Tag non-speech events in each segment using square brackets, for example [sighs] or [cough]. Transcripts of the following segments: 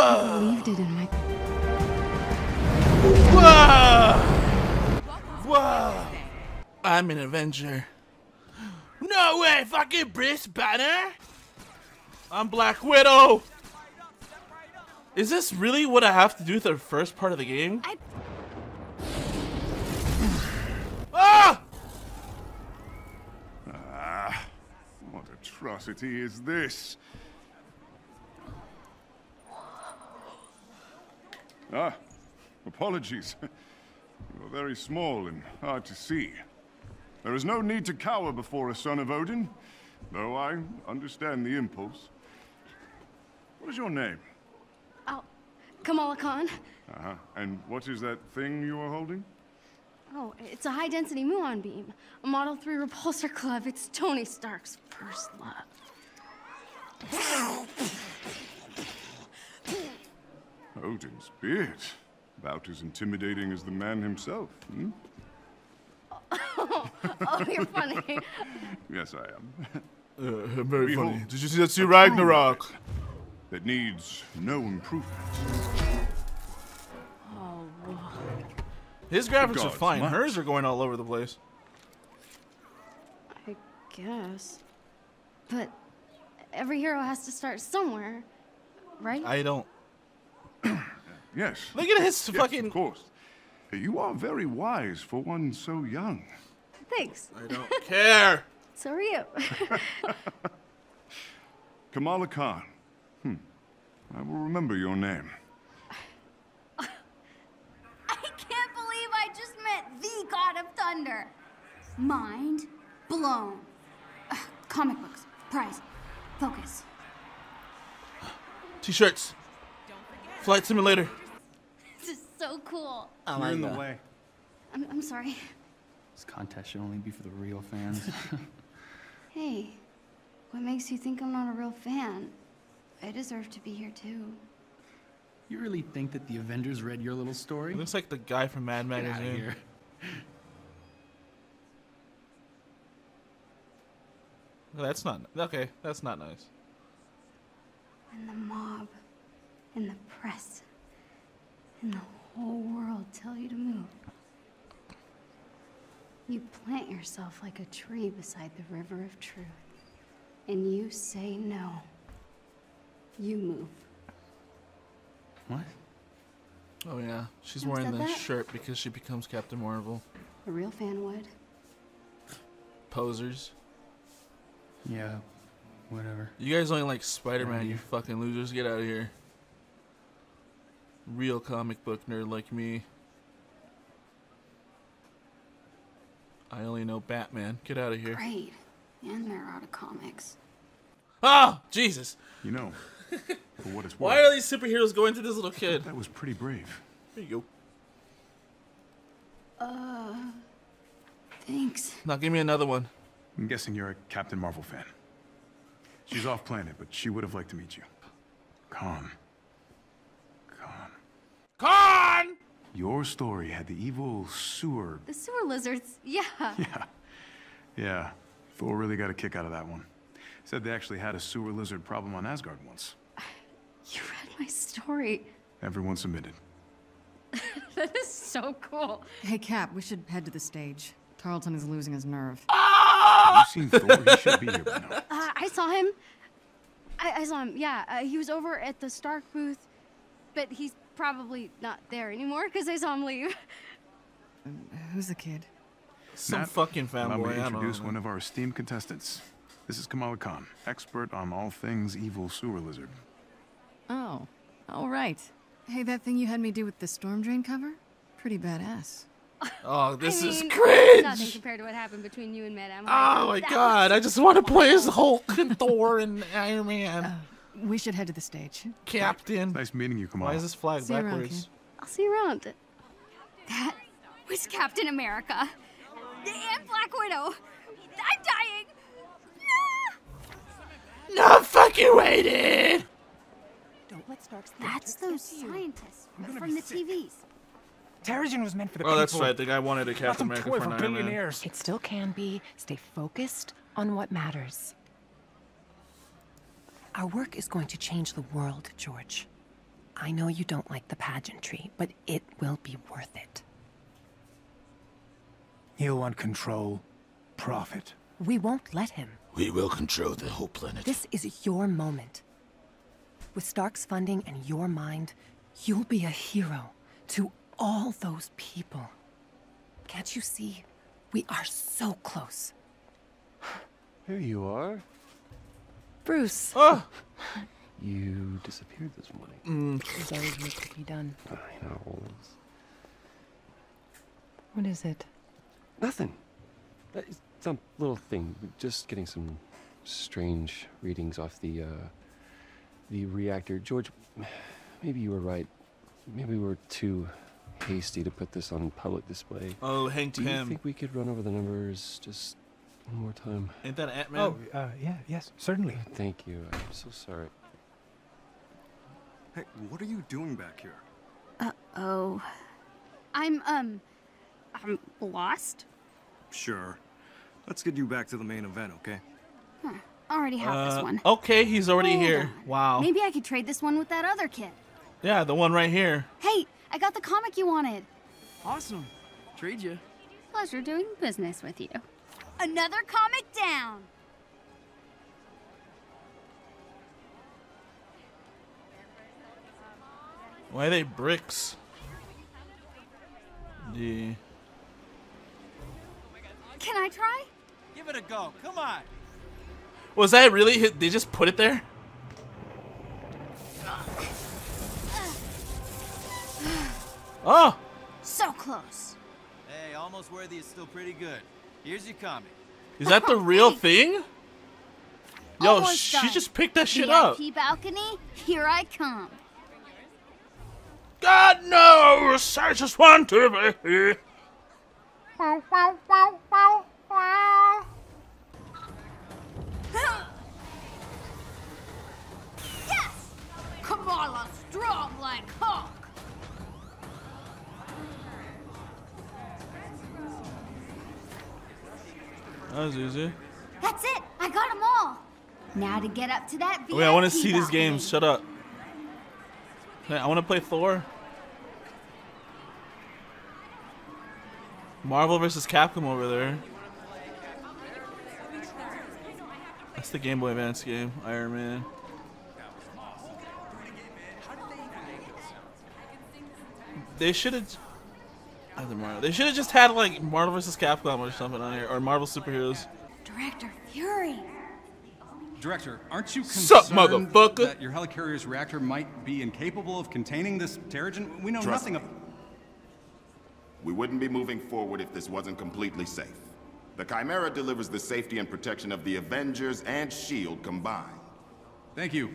Whoa! believed it in my. Whoa! Whoa! I'm an Avenger. No way, fucking Bruce Banner! I'm Black Widow! Is this really what I have to do with the first part of the game? I- Ah! What atrocity is this? Ah, apologies. [laughs] You are very small and hard to see. There is no need to cower before a son of Odin, though I understand the impulse. What is your name? Oh, Kamala Khan. Uh-huh. And what is that thing you are holding? Oh, it's a high density muon beam. A Model 3 repulsor club. It's Tony Stark's first love. [laughs] Odin's beard. About as intimidating as the man himself, hmm? [laughs] Oh, you're funny. [laughs] Yes, I am. Uh, very Behold, funny. Did you see that? See Ragnarok? that needs no improvement. oh, whoa. His graphics are fine. much. Hers are going all over the place. I guess. But every hero has to start somewhere, right? I don't. [coughs] Yes. Look at his yes, fucking. Of course. You are very wise for one so young. Thanks. I don't [laughs] care. So are you. [laughs] Kamala Khan. Hmm. I will remember your name. [laughs] I can't believe I just met the God of Thunder. Mind blown. Ugh, [sighs] comic books, prize, focus. T-shirts. Flight Simulator. This is so cool. Oh, You're in the way. I'm, I'm sorry. This contest should only be for the real fans. [laughs] [laughs] Hey, what makes you think I'm not a real fan? I deserve to be here too. you really think that the Avengers read your little story? It looks like the guy from Mad Get outta Magazine. here. [laughs] That's not okay. That's not nice. And the mob, and the press, and the whole world tell you to move. You plant yourself like a tree beside the river of truth, and you say no. You move. What? Oh yeah, she's Who wearing said the that? shirt because she becomes Captain Marvel. A real fan would. Posers. Yeah, whatever. You guys only like Spider-Man, you fucking losers. Get out of here. Real comic book nerd like me. I only know Batman. Get out of here. Great. And they're out of comics. Ah, Jesus! You know, for what it's [laughs] worth, Why are these superheroes going to this little kid? that was pretty brave. There you go. Uh. Thanks. Now give me another one. I'm guessing you're a Captain Marvel fan. She's off planet, but she would have liked to meet you. Khan. Khan. Con! Your story had the evil sewer. The sewer lizards, [laughs] yeah. Yeah. Yeah. Thor really got a kick out of that one. Said they actually had a sewer lizard problem on Asgard once. [sighs] You read my story. Everyone submitted. [laughs] That is so cool. Hey, Cap, we should head to the stage. Tarleton is losing his nerve. Have you seen Thor? He should be here by now. [laughs] Uh, I saw him. I, I saw him, yeah. Uh, he was over at the Stark booth, but he's probably not there anymore because I saw him leave. Who's the kid? Some Matt, fucking Allow me fanboy. to I don't introduce one of our esteemed contestants. This is Kamala Khan, expert on all things evil sewer lizard. Oh, all right. Hey, that thing you had me do with the storm drain cover? Pretty badass. Oh, this I is mean, cringe! Nothing compared to what happened between you and Madame. Oh my god, I just want to play as Hulk and Thor and Iron Man. Oh. We should head to the stage. Captain. Nice meeting you, Kamala. Why is this flag See you around, backwards? I'll see you around. That was Captain America and Black Widow. I'm dying. No fucking waited! Don't let Starks That's those scientists from the sick. TVs. Terrigen was meant for the Oh, that's people, right. The guy wanted a Captain America toy for for an Iron Man. billionaires. It still can be. Stay focused on what matters. Our work is going to change the world, George. I know you don't like the pageantry, but it will be worth it. He'll want control, profit. We won't let him. We will control the whole planet. This is your moment. With Stark's funding and your mind, you'll be a hero to all those people. Can't you see? We are so close. Here you are. Bruce. Oh, You disappeared this morning. There's always work to be done. I know. What is it? Nothing. Uh, It's some little thing. Just getting some strange readings off the uh, the reactor. George, maybe you were right. Maybe we were too hasty to put this on public display. oh, Hank Do you think we could run over the numbers just one more time? Ain't that Ant Man? Oh, uh, yeah, yes, certainly. Thank you. I'm so sorry. Hey, what are you doing back here? Uh oh. I'm, um, I'm lost. Sure. Let's get you back to the main event, okay? Huh. Already have Uh, this one. okay, he's already Hold here. on. Wow. Maybe I could trade this one with that other kid. Yeah, the one right here. Hey, I got the comic you wanted. Awesome. Trade you. Pleasure doing business with you. Another comic down. Why are they bricks? The Can I try? Give it a go. Come on. was that really? hit- They just put it there. Oh, So close. Hey, almost worthy is still pretty good. Here's your comic. is that the real [laughs] thing? Yo, Almost she done. just picked that shit VIP up. balcony, here I come. God knows, I just want to be here. [laughs] Yes! Kamala strong like Hulk. That was easy. That's it. I got them all. Now to get up to that oh, VIP Wait, I want to see these games. Shut up. I want to play Thor. Marvel vs. Capcom over there. That's the Game Boy Advance game. Iron Man. They should have. They should have just had like Marvel vs. Capcom or something on here, or Marvel superheroes. Director Fury. Director, aren't you Sup, concerned motherfucker? that your helicarrier's reactor might be incapable of containing this Terrigen? We know Trust nothing me. of... We wouldn't be moving forward if this wasn't completely safe. The Chimera delivers the safety and protection of the Avengers and S.H.I.E.L.D. combined. Thank you.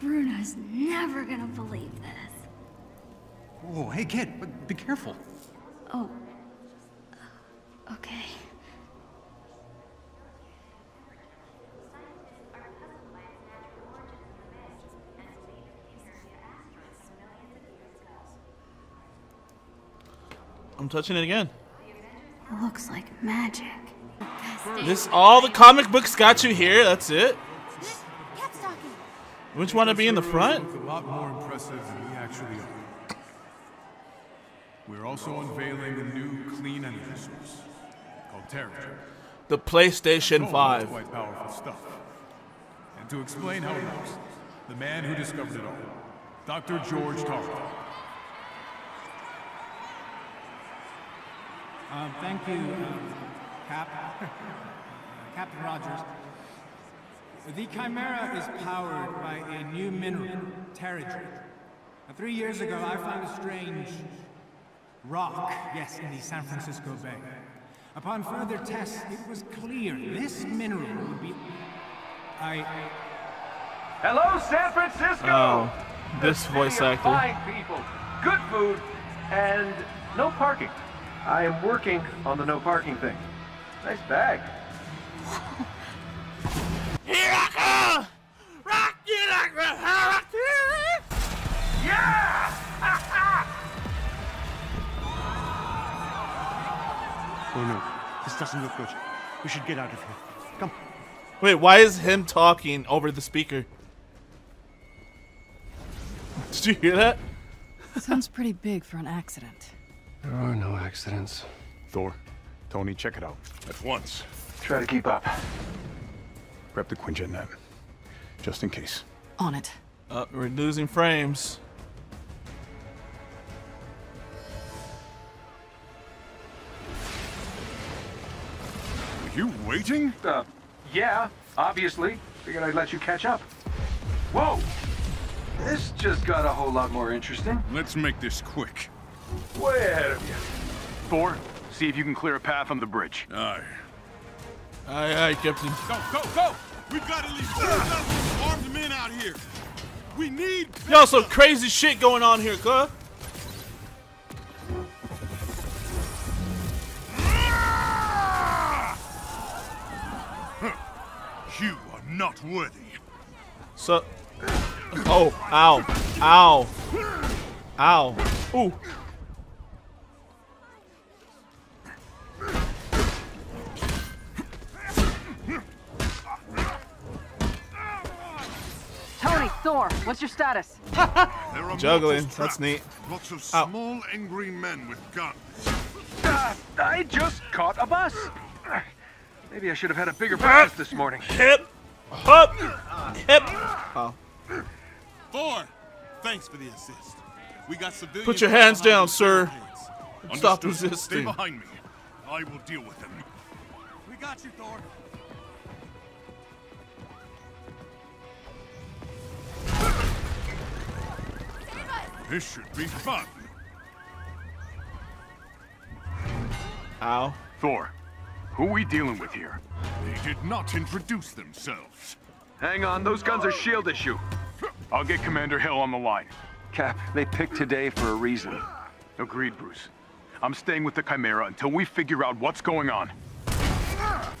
Bruno's never gonna believe this. Oh, hey kid, be careful. Oh. Okay. I'm touching it again. Looks like magic. This all the comic books got you here. That's it. Cat's talking. Which one to be in the front? Look a lot more impressive than we actually are. We're also unveiling a new clean energy source called Terrigen. The PlayStation Oh, 5. Quite powerful stuff. And to explain how it works, the man who discovered it all, Dr. George Tarleton. Um, thank you, um, Cap. [laughs] Captain Rogers. The Chimera is powered by a new mineral, Terrigen. Three years ago, I found a strange rock, yes, in the San Francisco Bay. Upon further tests, it was clear this mineral would be... I... Hello, San Francisco! Oh, this The voice of actor. Fine people, good food, and no parking. I am working on the no parking thing. Nice bag. Here I come! Rock you like a hurricane! Yeah! Oh no, this doesn't look good. We should get out of here. Come. Wait, why is him talking over the speaker? [laughs] Did you hear that? Sounds pretty big for an accident. There are no accidents. Thor, Tony, check it out. At once. Try to keep up. Grab the Quinjet net. Just in case. On it. Uh, we're losing frames. Waiting? Uh, yeah, obviously. Figured I'd let you catch up. Whoa! This just got a whole lot more interesting. Let's make this quick. Way ahead of you. Thor, see if you can clear a path on the bridge. Aye. Aye, aye, Captain. Go, go, go! We've got at least 4,000 armed men out here. We need. Yo, some crazy shit going on here, cuz. Not worthy. So. Oh, ow, ow, ow. Ooh. Tony, Thor, what's your status? [laughs] There are Juggling, that's neat. Lots of Ow. small, angry men with guns. Uh, I just caught a bus. Maybe I should have had a bigger breakfast this morning. Hip, hop, hip. Oh. Thor, thanks for the assist. We got civilians. Put your hands down, sir. barricades. Stop Understood. Stay behind me. I will deal with them. We got you, Thor. This should be fun. Ow. Thor, who are we dealing with here? They did not introduce themselves. Hang on, those guns are S.H.I.E.L.D. issue. I'll get Commander Hill on the line. Cap, they picked today for a reason. Agreed, Bruce. I'm staying with the Chimera until we figure out what's going on.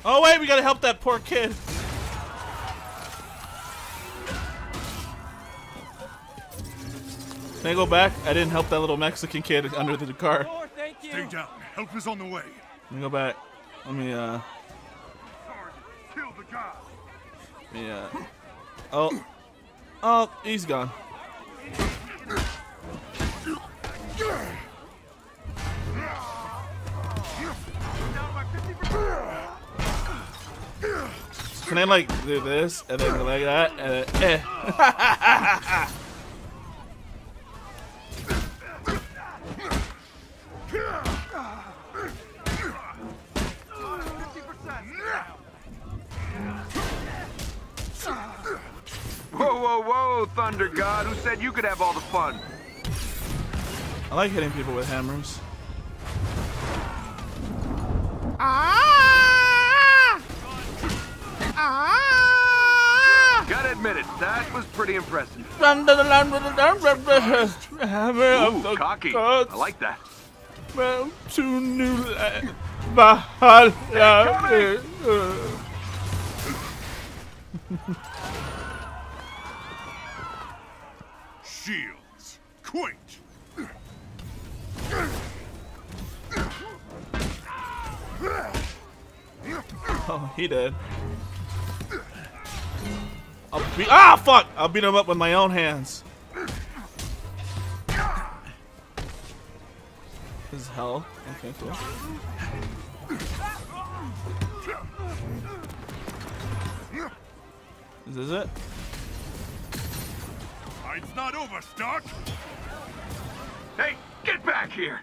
Oh wait, we gotta help that poor kid. Can I go back? I didn't help that little Mexican kid under the car. Stay down. Help is on the way. Let me go back. Let me, uh, me, uh. Oh. Oh, he's gone. Can I like do this and then like that and then, eh. [laughs] Whoa, whoa, whoa, Thunder God. Who said you could have all the fun? I like hitting people with hammers. Ah! Ah! Gotta admit it, that was pretty impressive. Run to the land with the hammer of Ooh, the cocky. gods. I like that. Well, to new land. [laughs] Shields. Quit. Oh, he did. I'll beat. Ah, fuck! I'll beat him up with my own hands. This is hell. Okay, cool. Is this it? Fight's not over, Stark. Hey, get back here!